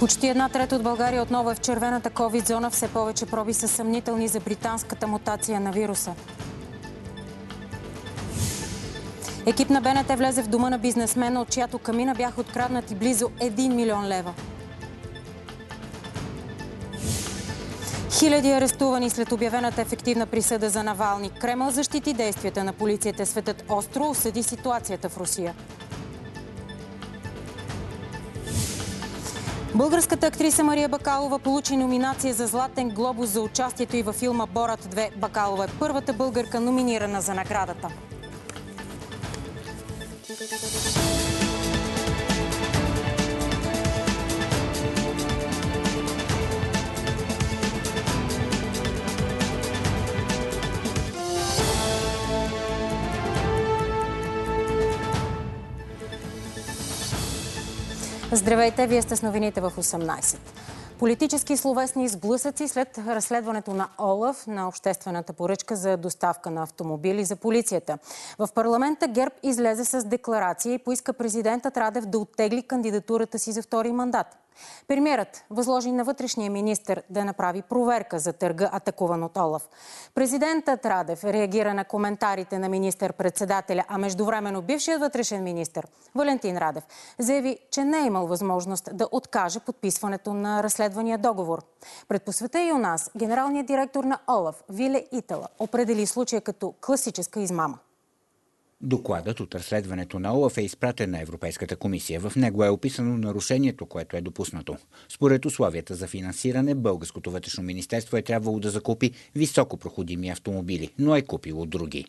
Почти една трета от България отново е в червената COVID-зона. Все повече проби са съмнителни за британската мутация на вируса. Екип на БНТ влезе в дома на бизнесмена, от чиято камина бяха откраднати близо 1 милион лева. Хиляди арестувани след обявената ефективна присъда за Навални. Кремъл защити действията на полицията. Светът остро осъди ситуацията в Русия. Българската актриса Мария Бакалова получи номинация за Златен глобус за участието и във филма Борат 2. Бакалова е първата българка номинирана за наградата. Здравейте, вие сте с новините в 18. Политически словесни сблъсъци след разследването на ОЛАФ на обществената поръчка за доставка на автомобили за полицията. В парламента ГЕРБ излезе с декларация и поиска президентът Радев да оттегли кандидатурата си за втори мандат. Премьерът възложи на вътрешния министр да направи проверка за търга, атакуван от Олаф. Президентът Радев реагира на коментарите на министър-председателя, а междувременно бившият вътрешен министр Валентин Радев заяви, че не е имал възможност да откаже подписването на разследвания договор. Пред посвета и у нас генералният директор на Олаф Виле Итала определи случая като класическа измама. Докладът от разследването на ОЛАФ е изпратен на Европейската комисия. В него е описано нарушението, което е допуснато. Според условията за финансиране, Българското вътрешно министерство е трябвало да закупи високопроходими автомобили, но е купило други.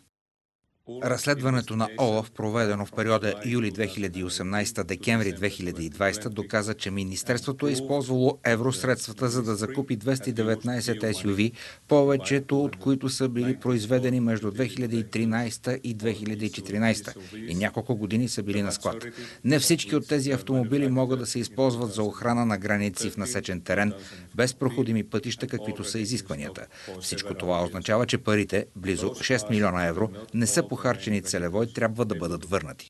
Разследването на ОЛАФ, проведено в периода юли 2018-декември 2020, доказа, че Министерството е използвало евросредствата за да закупи 219 SUV, повечето от които са били произведени между 2013 и 2014 и няколко години са били на склад. Не всички от тези автомобили могат да се използват за охрана на граници в насечен терен, без проходими пътища, каквито са изискванията. Всичко това означава, че парите, близо 6 милиона евро, не са похарчени целево и трябва да бъдат върнати.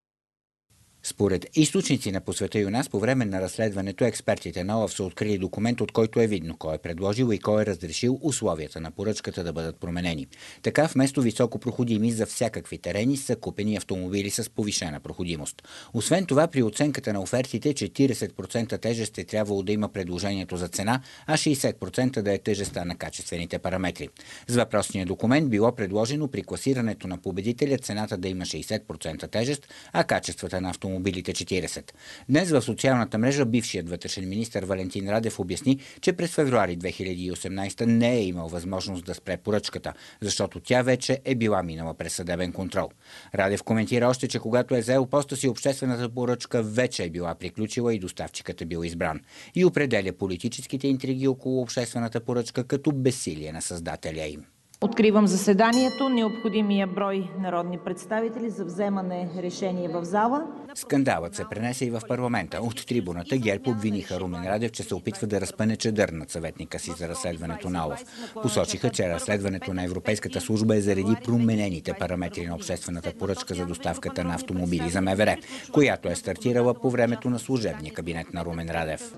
Според източници на посвета и у нас, по време на разследването, експертите на ОЛАФ са открили документ, от който е видно кой е предложил и кой е разрешил условията на поръчката да бъдат променени. Така, вместо високо проходими за всякакви терени, са купени автомобили с повишена проходимост. Освен това, при оценката на офертите, 40% тежест е трябвало да има предложението за цена, а 60% да е тежестта на качествените параметри. С въпросния документ било предложено при класирането на победителя цената да има 60% тежест, а качествата на автомобилите автомобилите 40. Днес в социалната мрежа бившият вътрешен министр Валентин Радев обясни, че през февруари 2018 не е имал възможност да спре поръчката, защото тя вече е била минала през съдебен контрол. Радев коментира още, че когато е заел поста си обществената поръчка вече е била приключила и доставчикът е бил избран. И определя политическите интриги около обществената поръчка като безсилие на създателя им. Откривам заседанието. Необходимия брой народни представители за вземане решение в зала. Скандалът се пренесе и в парламента. От трибуната ГЕРБ обвиниха Румен Радев, че се опитва да разпъне чадър над съветника си за разследването на ОЛАФ. Посочиха, че разследването на Европейската служба е заради променените параметри на обществената поръчка за доставката на автомобили за МВР, която е стартирала по времето на служебния кабинет на Румен Радев.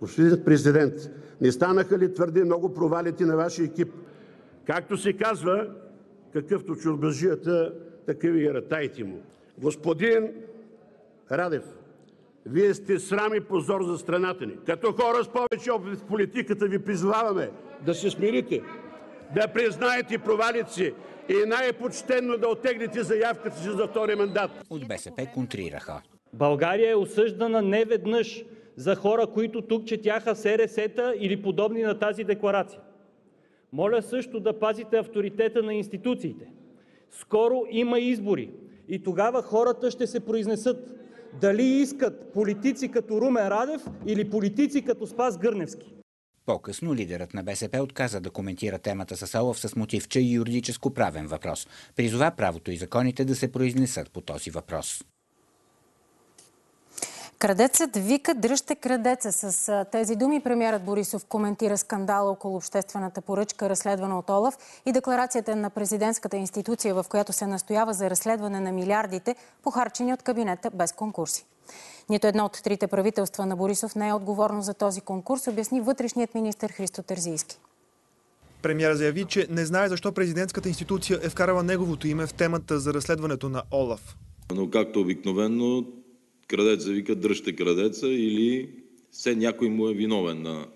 Господин президент, не станаха ли твърди много провалите на вашия екип? Както се казва, какъвто чорбажията, такива и ратаите му. Господин Радев, Вие сте срам и позор за страната ни. Като хора с повече опит в политиката Ви призоваваме да се смирите, да признаете провалите си и най-почтенно да оттеглите заявката си за втори мандат. От БСП контрираха. България е осъждана неведнъж за хора, които тук четяха СРС-та или подобни на тази декларация. Моля също да пазите авторитета на институциите. Скоро има избори и тогава хората ще се произнесат дали искат политици като Румен Радев или политици като Спас Гърневски. По-късно лидерът на БСП отказа да коментира темата с Олаф с мотив, че е юридическо правен въпрос. Призова правото и законите да се произнесат по този въпрос. Крадецът вика дръжте крадеца. С тези думи премьерът Борисов коментира скандала около обществената поръчка, разследвана от Олаф и декларацията на президентската институция, в която се настоява за разследване на милиардите, похарчени от кабинета без конкурси. Нито едно от трите правителства на Борисов не е отговорно за този конкурс, обясни вътрешният министр Христо Терзийски. Премьера заяви, че не знае защо президентската институция е вкарала неговото име в темата за разследването на Олаф. Но както обикновено, крадеца вика дръжте крадеца или все някой му е виновен на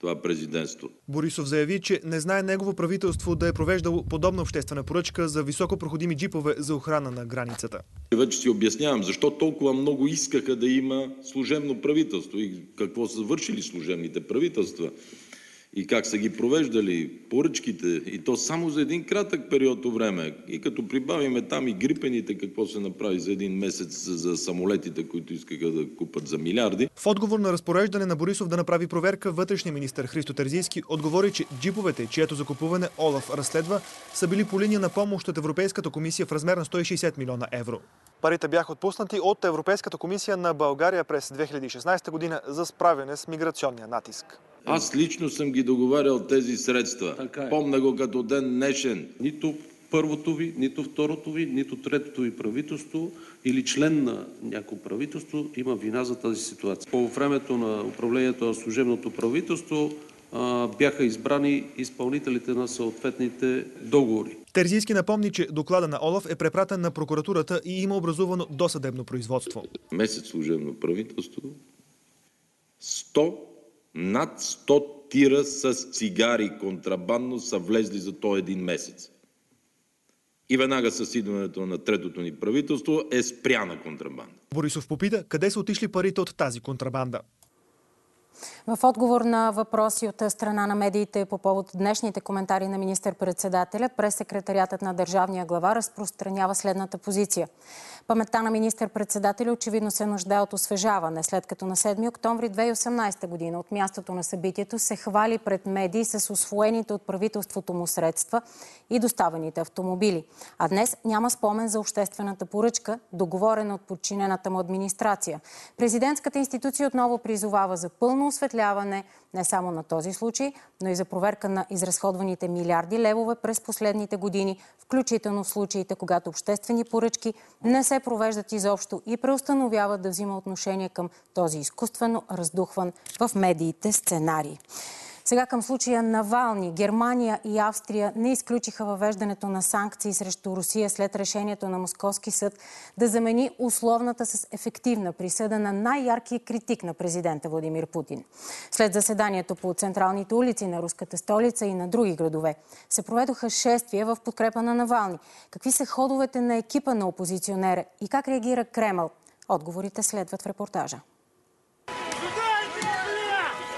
това президентство. Борисов заяви, че не знае негово правителство да е провеждало подобна обществена поръчка за високопроходими джипове за охрана на границата. Вече си обяснявам защо толкова много искаха да има служебно правителство и какво са вършили служебните правителства и как са ги провеждали поръчките и то само за един кратък период от време. И като прибавиме там и грипените, какво се направи за един месец за самолетите, които искаха да купат за милиарди. В отговор на разпореждане на Борисов да направи проверка, вътрешния министр Христо Терзийски отговори, че джиповете, чието закупуване Олаф разследва, са били по линия на помощ от Европейската комисия в размер на 160 милиона евро. Парите бяха отпуснати от Европейската комисия на България през 2016 година за справяне с миграционния натиск. Аз лично съм ги договарял тези средства. Така е. Помня го като ден днешен. Нито първото ви, нито второто ви, нито третото ви правителство или член на някакво правителство има вина за тази ситуация. По времето на управлението на служебното правителство а, бяха избрани изпълнителите на съответните договори. Терзийски напомни, че доклада на Олаф е препратен на прокуратурата и има образувано досъдебно производство. Месец служебно правителство. 100, над 100 тира с цигари контрабандно са влезли за този един месец. И веднага с идването на третото ни правителство е спряна контрабанда. Борисов попита къде са отишли парите от тази контрабанда. В отговор на въпроси от страна на медиите по повод днешните коментари на министър-председателя, прес-секретариатът на държавния глава разпространява следната позиция. Паметта на министър-председателя очевидно се нуждае от освежаване, след като на 7 октомври 2018 година от мястото на събитието се хвали пред медии с освоените от правителството му средства и доставените автомобили. А днес няма спомен за обществената поръчка, договорена от подчинената му администрация. Президентската институция отново призовава за пълно осветляване не само на този случай, но и за проверка на изразходваните милиарди левове през последните години, включително в случаите, когато обществени поръчки не се провеждат изобщо и преустановяват да взима отношение към този изкуствено раздухван в медиите сценарий. Сега към случая Навални. Германия и Австрия не изключиха въвеждането на санкции срещу Русия след решението на Московски съд да замени условната с ефективна присъда на най-яркия критик на президента Владимир Путин. След заседанието по централните улици на руската столица и на други градове се проведоха шествия в подкрепа на Навални. Какви са ходовете на екипа на опозиционера и как реагира Кремъл? Отговорите следват в репортажа.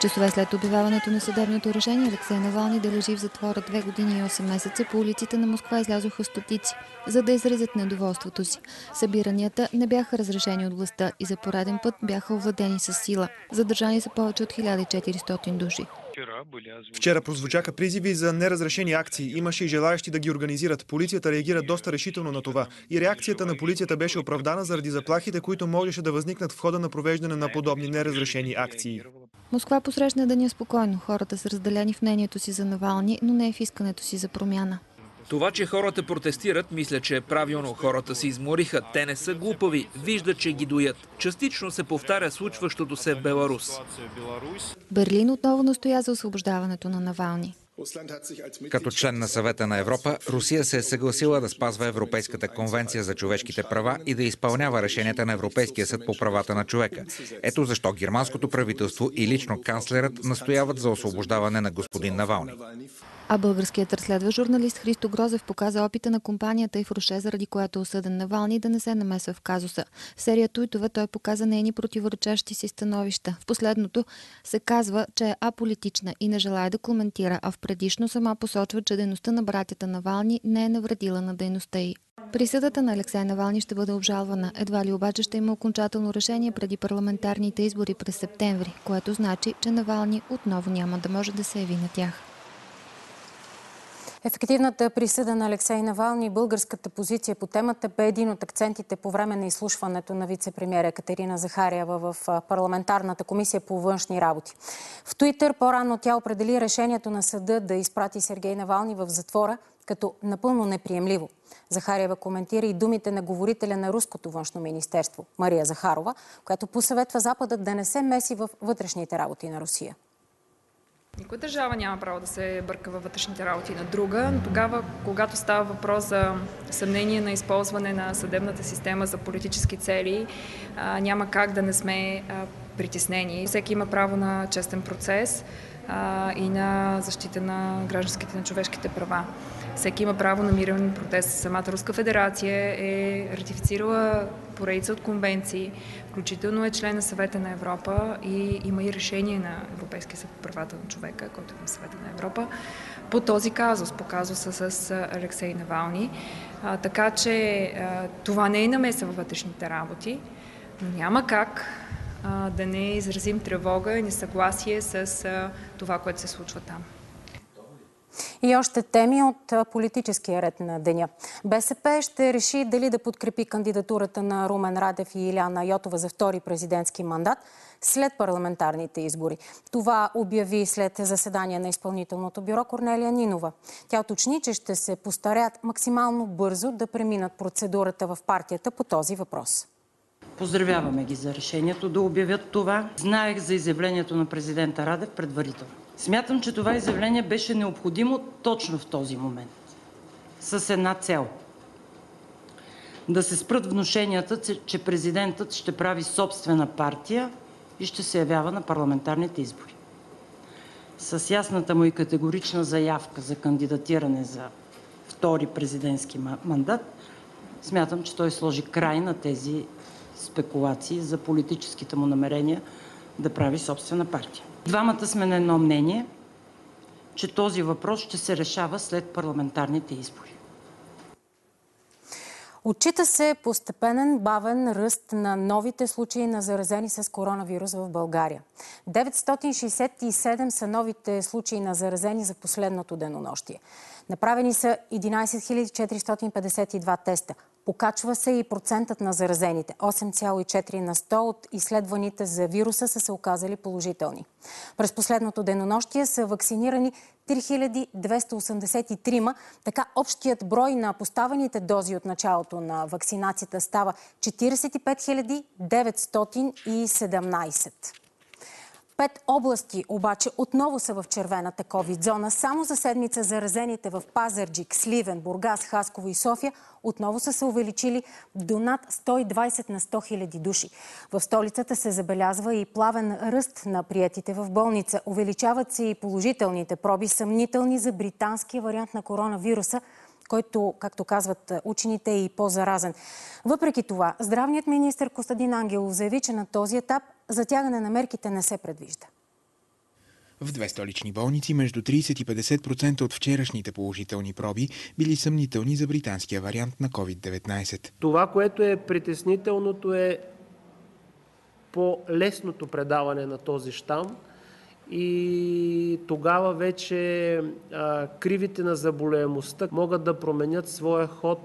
Часове след обявяването на съдебното решение Алексей Навални да лежи в затвора две години и 8 месеца по улиците на Москва излязоха стотици, за да изразят недоволството си. Събиранията не бяха разрешени от властта и за пореден път бяха овладени с сила. Задържани са повече от 1400 души. Вчера прозвучаха призиви за неразрешени акции. Имаше и желаящи да ги организират. Полицията реагира доста решително на това. И реакцията на полицията беше оправдана заради заплахите, които можеше да възникнат в хода на провеждане на подобни неразрешени акции. Москва посрещна деня спокойно. Хората са разделени в мнението си за Навални, но не е в искането си за промяна. Това, че хората протестират, мисля, че е правилно. Хората се измориха. Те не са глупави. Виждат, че ги доят. Частично се повтаря случващото се в Беларус. Берлин отново настоя за освобождаването на Навални. Като член на съвета на Европа, Русия се е съгласила да спазва Европейската конвенция за човешките права и да изпълнява решенията на Европейския съд по правата на човека. Ето защо германското правителство и лично канцлерът настояват за освобождаване на господин Навални. А българският разследва журналист Христо Грозев показа опита на компанията и в Роше, заради която е осъден Навални да не се намесва в казуса. В серия Туитове той показа нейни противоречащи си становища. В последното се казва, че е аполитична и не желая да коментира, а в предишно сама посочва, че дейността на братята Навални не е навредила на дейността й. Присъдата на Алексей Навални ще бъде обжалвана. Едва ли обаче ще има окончателно решение преди парламентарните избори през септември, което значи, че Навални отново няма да може да се яви на тях. Ефективната присъда на Алексей Навални и българската позиция по темата бе един от акцентите по време на изслушването на вице-премьера Катерина Захариева в парламентарната комисия по външни работи. В Туитър по-рано тя определи решението на съда да изпрати Сергей Навални в затвора като напълно неприемливо. Захариева коментира и думите на говорителя на Руското външно министерство Мария Захарова, която посъветва Западът да не се меси в вътрешните работи на Русия. Никоя държава няма право да се бърка във вътрешните работи на друга, но тогава, когато става въпрос за съмнение на използване на съдебната система за политически цели, няма как да не сме притеснени. Всеки има право на честен процес и на защита на гражданските на човешките права. Всеки има право на мирен протест. Самата Руска федерация е ратифицирала поредица от конвенции, включително е член на съвета на Европа и има и решение на Европейския съд по правата на човека, който е на съвета на Европа, по този казус, по казуса с Алексей Навални. А, така че а, това не е намеса във вътрешните работи, но няма как да не изразим тревога и несъгласие с това, което се случва там. И още теми от политическия ред на деня. БСП ще реши дали да подкрепи кандидатурата на Румен Радев и Иляна Йотова за втори президентски мандат след парламентарните избори. Това обяви след заседание на изпълнителното бюро Корнелия Нинова. Тя уточни, че ще се постарят максимално бързо да преминат процедурата в партията по този въпрос. Поздравяваме ги за решението да обявят това. Знаех за изявлението на президента Радев предварително. Смятам, че това изявление беше необходимо точно в този момент с една цел – да се спрат внушенията, че президентът ще прави собствена партия и ще се явява на парламентарните избори. С ясната му и категорична заявка за кандидатиране за втори президентски мандат смятам, че той сложи край на тези спекулации за политическите му намерения да прави собствена партия. Двамата сме на едно мнение, че този въпрос ще се решава след парламентарните избори. Отчита се постепенен бавен ръст на новите случаи на заразени с коронавирус в България. 967 са новите случаи на заразени за последното денонощие. Направени са 11 452 теста. Покачва се и процентът на заразените. 8,4 на 100 от изследваните за вируса са се оказали положителни. През последното денонощие са вакцинирани 3283. Така общият брой на поставените дози от началото на вакцинацията става 45 917. Пет области обаче отново са в червената COVID-зона. Само за седмица заразените в Пазарджик, Сливен, Бургас, Хасково и София отново са се увеличили до над 120 на 100 хиляди души. В столицата се забелязва и плавен ръст на приятите в болница. Увеличават се и положителните проби, съмнителни за британския вариант на коронавируса, който, както казват учените, е и по-заразен. Въпреки това, здравният министр Костадин Ангелов заяви, че на този етап затягане на мерките не се предвижда. В две столични болници между 30 и 50% от вчерашните положителни проби били съмнителни за британския вариант на COVID-19. Това, което е притеснителното е по-лесното предаване на този щам и тогава вече а, кривите на заболеемостта могат да променят своя ход,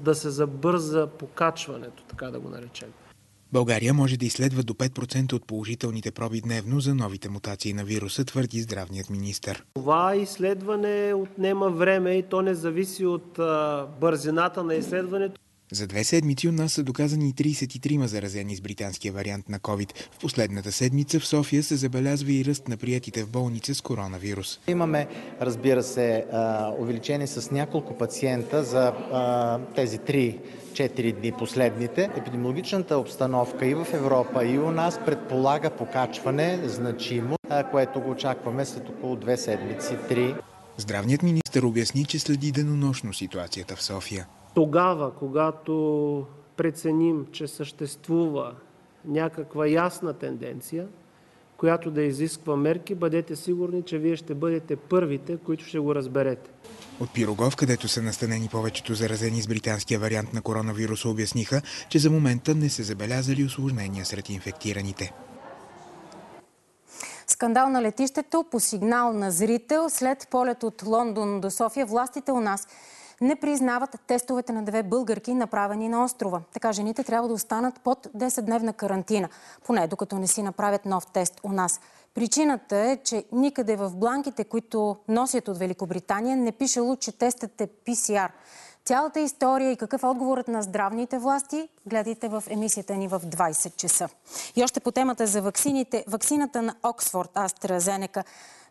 да се забърза покачването, така да го наречем. България може да изследва до 5% от положителните проби дневно за новите мутации на вируса, твърди здравният министр. Това изследване отнема време и то не зависи от а, бързината на изследването. За две седмици у нас са доказани 33 заразени с британския вариант на COVID. В последната седмица в София се забелязва и ръст на приятите в болница с коронавирус. Имаме, разбира се, увеличение с няколко пациента за тези три 4 дни последните. Епидемиологичната обстановка и в Европа, и у нас предполага покачване значимо, което го очакваме след около две седмици, три. Здравният министр обясни, че следи денонощно ситуацията в София. Тогава, когато преценим, че съществува някаква ясна тенденция, която да изисква мерки, бъдете сигурни, че вие ще бъдете първите, които ще го разберете. От Пирогов, където са настанени повечето заразени с британския вариант на коронавируса, обясниха, че за момента не се забелязали осложнения сред инфектираните. Скандал на летището по сигнал на зрител след полет от Лондон до София. Властите у нас не признават тестовете на две българки, направени на острова. Така жените трябва да останат под 10-дневна карантина, поне докато не си направят нов тест у нас. Причината е, че никъде в бланките, които носят от Великобритания, не пишело, че тестът е PCR. Цялата история и какъв е отговорът на здравните власти гледайте в емисията ни в 20 часа. И още по темата за ваксините. Ваксината на Оксфорд, AstraZeneca,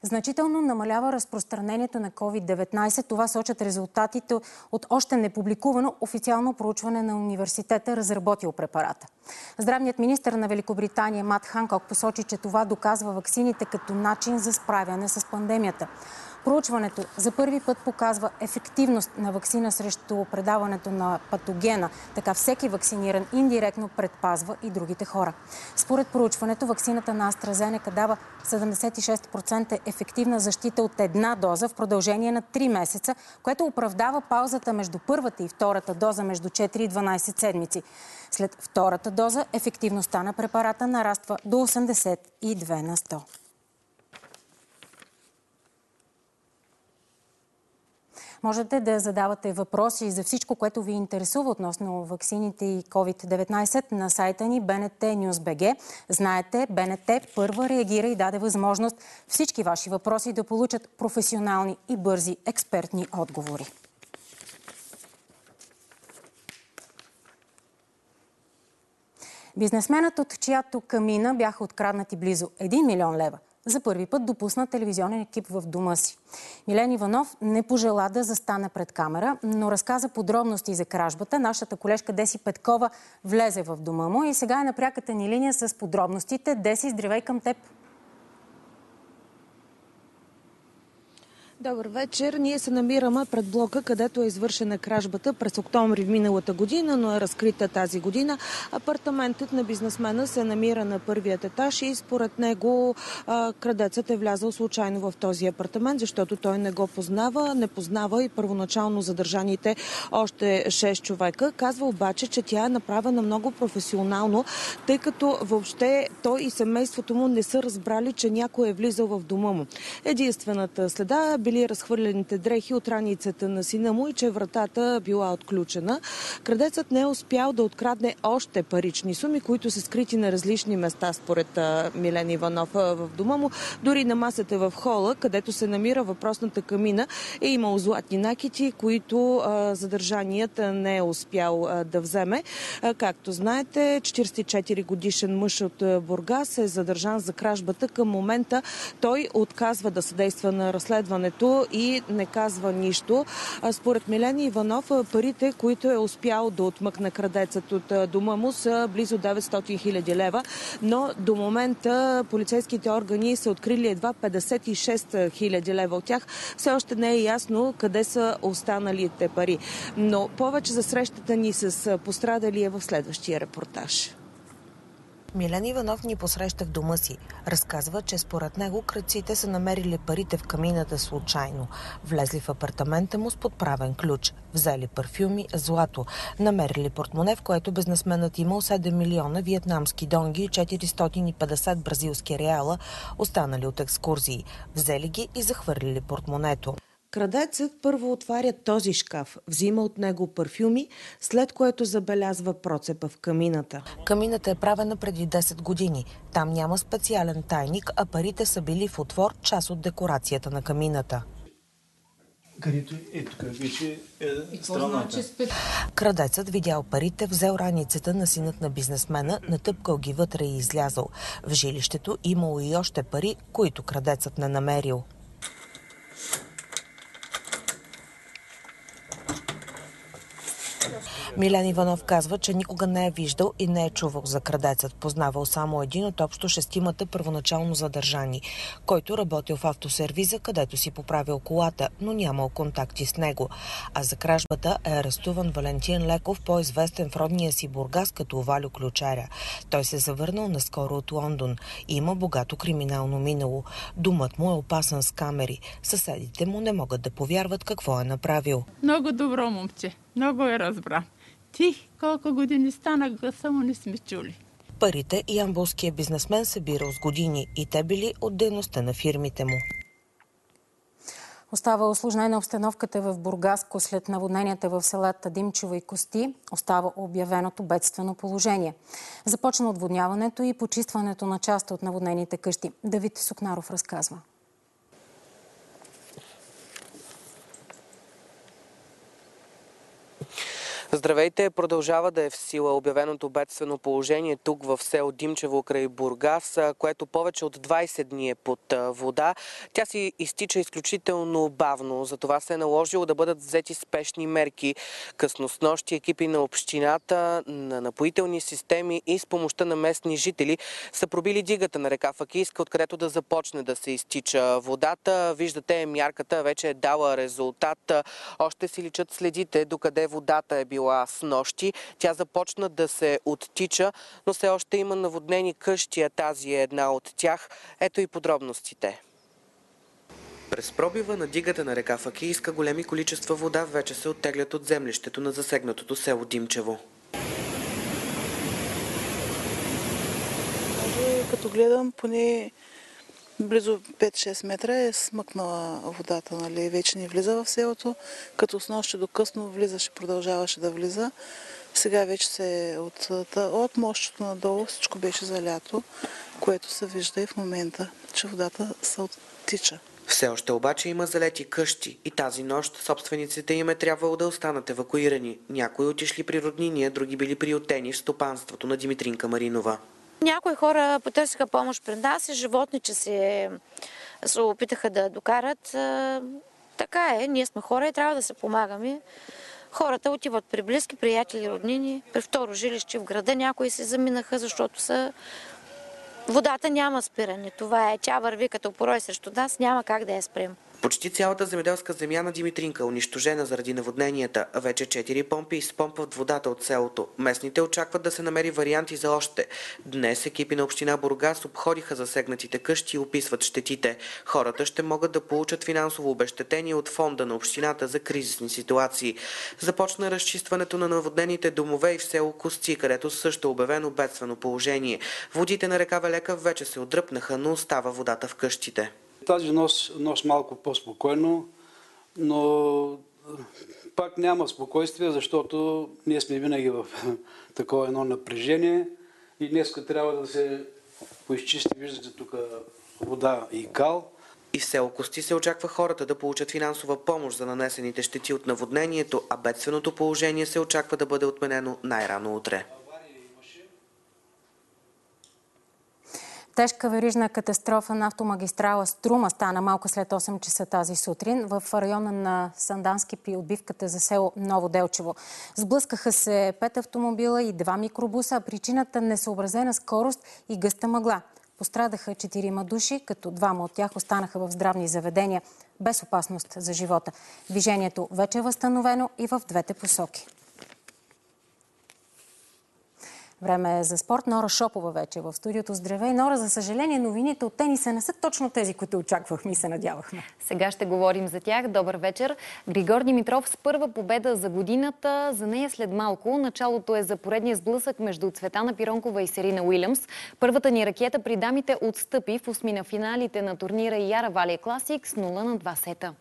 значително намалява разпространението на COVID-19. Това сочат резултатите от още непубликувано официално проучване на университета, разработил препарата. Здравният министр на Великобритания Мат Ханкок посочи, че това доказва ваксините като начин за справяне с пандемията. Проучването за първи път показва ефективност на вакцина срещу предаването на патогена. Така всеки вакциниран индиректно предпазва и другите хора. Според проучването, вакцината на AstraZeneca дава 76% ефективна защита от една доза в продължение на 3 месеца, което оправдава паузата между първата и втората доза между 4 и 12 седмици. След втората доза ефективността на препарата нараства до 82 на 100. Можете да задавате въпроси за всичко, което ви интересува относно ваксините и COVID-19 на сайта ни BNT News.bg. Знаете, БНТ първа реагира и даде възможност всички ваши въпроси да получат професионални и бързи експертни отговори. Бизнесменът, от чиято камина бяха откраднати близо 1 милион лева – за първи път допусна телевизионен екип в дома си. Милен Иванов не пожела да застане пред камера, но разказа подробности за кражбата. Нашата колежка Деси Петкова влезе в дома му и сега е на пряката ни линия с подробностите. Деси, здравей към теб! Добър вечер. Ние се намираме пред блока, където е извършена кражбата през октомври миналата година, но е разкрита тази година. Апартаментът на бизнесмена се намира на първият етаж и според него крадецът е влязъл случайно в този апартамент, защото той не го познава, не познава и първоначално задържаните още 6 човека. Казва обаче, че тя е направена много професионално, тъй като въобще той и семейството му не са разбрали, че някой е влизал в дома му. Единствената следа е били разхвърлените дрехи от раницата на сина му и че вратата била отключена. Крадецът не е успял да открадне още парични суми, които са скрити на различни места според Милен Иванов в дома му. Дори на масата в хола, където се намира въпросната камина, е имал златни накити, които задържаният не е успял да вземе. Както знаете, 44 годишен мъж от Бургас е задържан за кражбата. Към момента той отказва да съдейства на разследването нищо и не казва нищо. Според Милени Иванов, парите, които е успял да отмъкне крадецът от дома му са близо 900 хиляди лева, но до момента полицейските органи са открили едва 56 хиляди лева от тях. Все още не е ясно къде са останалите пари. Но повече за срещата ни с пострадали е в следващия репортаж. Милен Иванов ни посреща в дома си. Разказва, че според него кръците са намерили парите в камината случайно. Влезли в апартамента му с подправен ключ. Взели парфюми, злато. Намерили портмоне, в което бизнесменът имал 7 милиона виетнамски донги и 450 бразилски реала, останали от екскурзии. Взели ги и захвърлили портмонето. Крадецът първо отваря този шкаф, взима от него парфюми, след което забелязва процепа в камината. Камината е правена преди 10 години. Там няма специален тайник, а парите са били в отвор, част от декорацията на камината. Където е тук вече е страната. Крадецът видял парите, взел раницата на синът на бизнесмена, натъпкал ги вътре и излязъл. В жилището имало и още пари, които крадецът не намерил. Милен Иванов казва, че никога не е виждал и не е чувал за крадецът. Познавал само един от общо шестимата първоначално задържани, който работил в автосервиза, където си поправил колата, но нямал контакти с него. А за кражбата е арестуван Валентин Леков, по-известен в родния си Бургас като Валю Ключаря. Той се завърнал наскоро от Лондон има богато криминално минало. Думът му е опасен с камери. Съседите му не могат да повярват какво е направил. Много добро момче. Много е разбран. Ти колко години станах, гласа му не сме чули. Парите ямбулския бизнесмен събирал с години и те били от дейността на фирмите му. Остава осложнена обстановката в Бургаско след наводненията в селата Димчево и Кости. Остава обявеното бедствено положение. Започна отводняването и почистването на част от наводнените къщи. Давид Сукнаров разказва. Здравейте! Продължава да е в сила обявеното бедствено положение тук в село Димчево край Бургас, което повече от 20 дни е под вода. Тя си изтича изключително бавно, затова се е наложило да бъдат взети спешни мерки. Късно нощи екипи на общината, на напоителни системи и с помощта на местни жители са пробили дигата на река Факийска, откъдето да започне да се изтича водата. Виждате, мярката вече е дала резултат. Още си личат следите докъде водата е била била с нощи. Тя започна да се оттича, но все още има наводнени къщи, а тази е една от тях. Ето и подробностите. През пробива на дигата на река Факийска големи количества вода вече се оттеглят от землището на засегнатото село Димчево. Като гледам, поне близо 5-6 метра е смъкнала водата, нали, вече не влиза в селото, като с нощи до късно влизаше, продължаваше да влиза. Сега вече се от, от мощото надолу всичко беше залято, което се вижда и в момента, че водата се оттича. Все още обаче има залети къщи и тази нощ собствениците им е трябвало да останат евакуирани. Някои отишли при родниния, други били приютени в стопанството на Димитринка Маринова. Някои хора потърсиха помощ пред нас и животни, че се, се опитаха да докарат. Така е, ние сме хора и трябва да се помагаме. Хората отиват при близки, приятели, роднини, при второ жилище в града. Някои се заминаха, защото са... Водата няма спиране. Това е. Тя върви като порой срещу нас. Няма как да я спрем. Почти цялата земеделска земя на Димитринка, унищожена заради наводненията, вече четири помпи изпомпват водата от селото. Местните очакват да се намери варианти за още. Днес екипи на община Бургас обходиха засегнатите къщи и описват щетите. Хората ще могат да получат финансово обещетение от фонда на общината за кризисни ситуации. Започна разчистването на наводнените домове и в село Кости, където също е обявено бедствено положение. Водите на река Велека вече се отдръпнаха, но остава водата в къщите. Тази нощ, нощ малко по-спокойно, но пак няма спокойствие, защото ние сме винаги в такова едно напрежение и днеска трябва да се поизчисти, виждате тук вода и кал. И в село Кости се очаква хората да получат финансова помощ за нанесените щети от наводнението, а бедственото положение се очаква да бъде отменено най-рано утре. Тежка верижна катастрофа на автомагистрала Струма стана малко след 8 часа тази сутрин в района на Сандански при отбивката за село Ново Делчево. Сблъскаха се пет автомобила и два микробуса, а причината несъобразена скорост и гъста мъгла. Пострадаха четирима души, като двама от тях останаха в здравни заведения без опасност за живота. Движението вече е възстановено и в двете посоки. Време е за спорт. Нора Шопова вече в студиото. Здравей, Нора. За съжаление, новините от тениса не са точно тези, които очаквахме и се надявахме. Сега ще говорим за тях. Добър вечер. Григор Димитров с първа победа за годината. За нея след малко. Началото е за поредния сблъсък между Цветана Пиронкова и Серина Уилямс. Първата ни ракета при дамите отстъпи в осмина финалите на турнира Яра Валия Класик с 0 на 2 сета.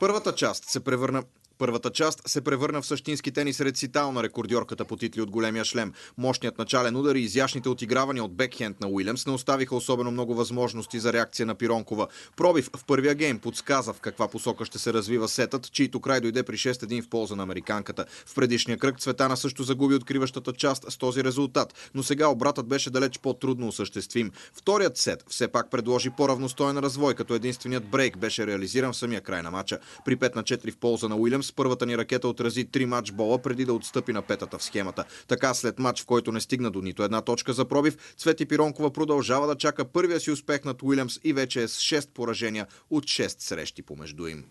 Първата част се превърна Първата част се превърна в същински тенис рецитал на рекордьорката по титли от големия шлем. Мощният начален удар и изящните отигравания от бекхенд на Уилямс не оставиха особено много възможности за реакция на Пиронкова. Пробив в първия гейм подсказа в каква посока ще се развива сетът, чието край дойде при 6-1 в полза на американката. В предишния кръг Цветана също загуби откриващата част с този резултат, но сега обратът беше далеч по-трудно осъществим. Вторият сет все пак предложи по-равностоен развой, като единственият брейк беше реализиран в самия край на матча. При 5 на 4 в полза на Уилямс с първата ни ракета отрази три матч бола преди да отстъпи на петата в схемата. Така след матч, в който не стигна до нито една точка за пробив, Цвети Пиронкова продължава да чака първия си успех над Уилямс и вече е с 6 поражения от 6 срещи помежду им.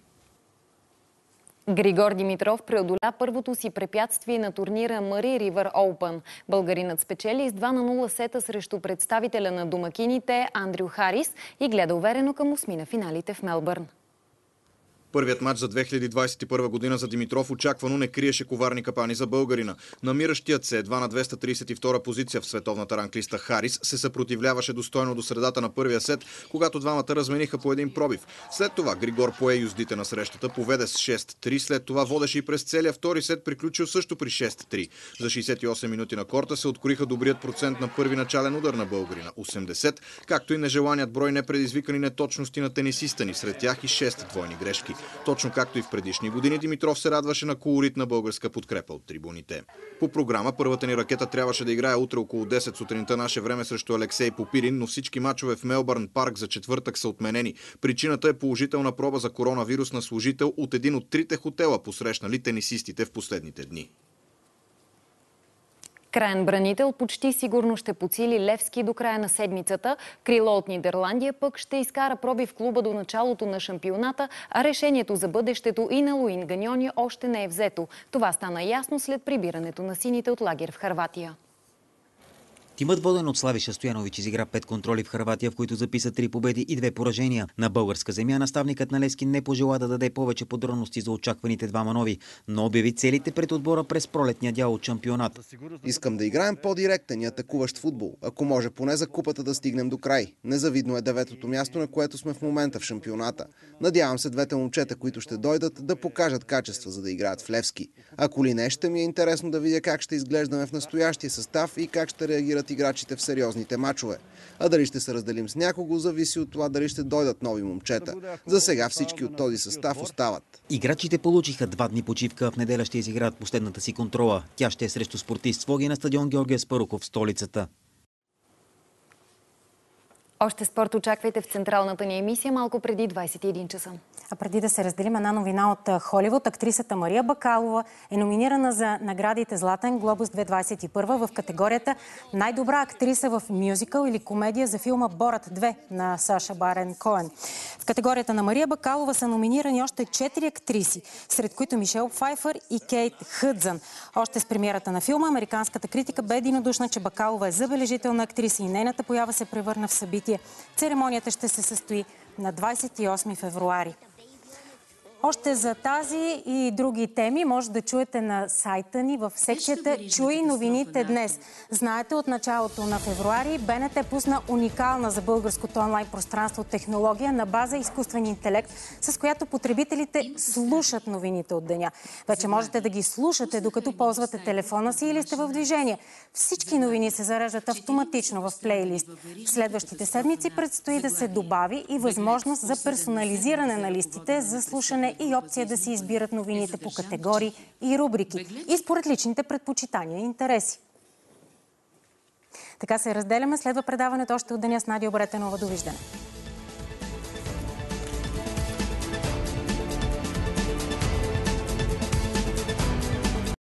Григор Димитров преодоля първото си препятствие на турнира Мари Ривър Оупън. Българинът спечели с 2 на 0 сета срещу представителя на домакините Андрю Харис и гледа уверено към осмина финалите в Мелбърн. Първият матч за 2021 година за Димитров очаквано не криеше коварни капани за българина. Намиращият се едва на 232 позиция в световната ранглиста Харис се съпротивляваше достойно до средата на първия сет, когато двамата размениха по един пробив. След това Григор пое юздите на срещата, поведе с 6-3, след това водеше и през целия втори сет, приключил също при 6-3. За 68 минути на корта се откроиха добрият процент на първи начален удар на българина 80, както и нежеланият брой непредизвикани неточности на тенисиста ни, сред тях и 6 двойни грешки. Точно както и в предишни години, Димитров се радваше на колоритна българска подкрепа от трибуните. По програма първата ни ракета трябваше да играе утре около 10 сутринта наше време срещу Алексей Попирин, но всички мачове в Мелбърн парк за четвъртък са отменени. Причината е положителна проба за коронавирус на служител от един от трите хотела, посрещнали тенисистите в последните дни. Краен бранител почти сигурно ще подсили Левски до края на седмицата. Крило от Нидерландия пък ще изкара проби в клуба до началото на шампионата, а решението за бъдещето и на Луин Ганьони още не е взето. Това стана ясно след прибирането на сините от лагер в Харватия. Тимът воден от Славиша Стоянович изигра пет контроли в Харватия, в които записа три победи и две поражения. На българска земя наставникът на Лески не пожела да даде повече подробности за очакваните двама нови, но обяви целите пред отбора през пролетния дял от шампионат. Искам да играем по-директен и атакуващ футбол. Ако може поне за купата да стигнем до край. Незавидно е деветото място, на което сме в момента в шампионата. Надявам се двете момчета, които ще дойдат, да покажат качества, за да играят в Левски. Ако ли не, ще ми е интересно да видя как ще изглеждаме в настоящия състав и как ще реагират играчите в сериозните матчове. А дали ще се разделим с някого, зависи от това дали ще дойдат нови момчета. За сега всички от този състав остават. Играчите получиха два дни почивка. В неделя ще изиграят последната си контрола. Тя ще е срещу спортист Своги на стадион Георгия Спаруков в столицата. Още спорт очаквайте в централната ни емисия малко преди 21 часа. А преди да се разделим една новина от Холивуд, актрисата Мария Бакалова е номинирана за наградите Златен глобус 2021 в категорията Най-добра актриса в мюзикъл или комедия за филма Борат 2 на Саша Барен Коен. В категорията на Мария Бакалова са номинирани още 4 актриси, сред които Мишел Пфайфър и Кейт Хъдзън. Още с премиерата на филма, американската критика бе единодушна, че Бакалова е забележителна актриса и нейната поява се превърна в събитие. Церемонията ще се състои на 28 февруари. Още за тази и други теми може да чуете на сайта ни в секцията Чуй новините днес. Знаете, от началото на февруари БНТ пусна уникална за българското онлайн пространство технология на база изкуствен интелект, с която потребителите слушат новините от деня. Вече можете да ги слушате, докато ползвате телефона си или сте в движение. Всички новини се зареждат автоматично в плейлист. В следващите седмици предстои да се добави и възможност за персонализиране на листите за слушане и опция да си избират новините по категории и рубрики и според личните предпочитания и интереси. Така се разделяме. Следва предаването още от деня с Надя Обретенова. Довиждане.